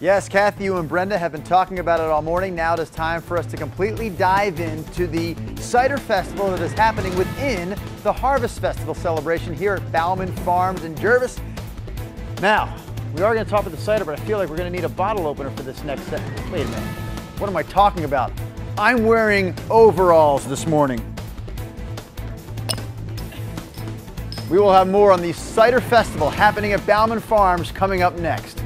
Yes, Kathy, you and Brenda have been talking about it all morning. Now it is time for us to completely dive into the cider festival that is happening within the Harvest Festival celebration here at Bauman Farms in Gervais. Now, we are going to talk about the cider, but I feel like we're going to need a bottle opener for this next set. Wait a minute. What am I talking about? I'm wearing overalls this morning. We will have more on the Cider Festival happening at Bauman Farms coming up next.